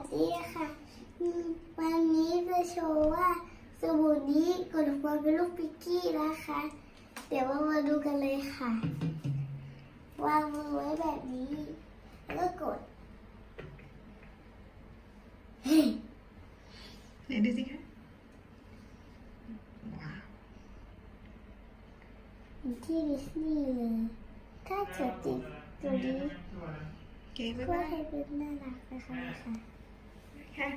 สดีค่ะอืมวันนี้จะโชว์ว่าสบู่นี้กดหัวเป็นลูกปิกกี้นะคะ เดี๋ยวเรามาดูกันเลยค่ะ วางมือไว้แบบนี้ แล้วก็กด เฮ้ยไหนดูสิคะว้าวอยู่ที่ดิสนีย์เลยถ้าเกิดติดตัวนี้เก๋ไหมเพื่อบ้า ง